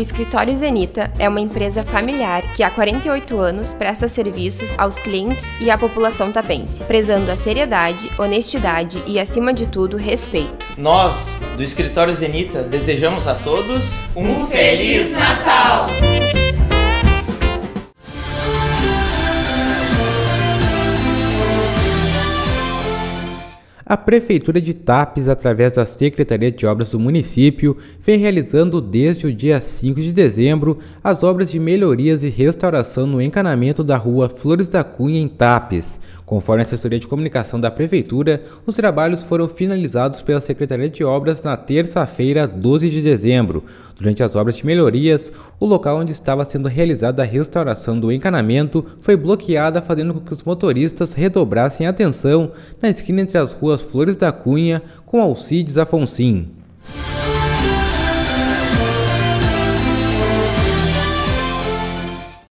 Escritório Zenita é uma empresa familiar que há 48 anos presta serviços aos clientes e à população tapense, prezando a seriedade, honestidade e, acima de tudo, respeito. Nós, do Escritório Zenita, desejamos a todos um Feliz Natal! A Prefeitura de Tapes, através da Secretaria de Obras do município, vem realizando desde o dia 5 de dezembro as obras de melhorias e restauração no encanamento da rua Flores da Cunha, em Tapes. Conforme a assessoria de comunicação da Prefeitura, os trabalhos foram finalizados pela Secretaria de Obras na terça-feira, 12 de dezembro. Durante as obras de melhorias, o local onde estava sendo realizada a restauração do encanamento foi bloqueado, fazendo com que os motoristas redobrassem atenção na esquina entre as ruas Flores da Cunha com Alcides Afonsim.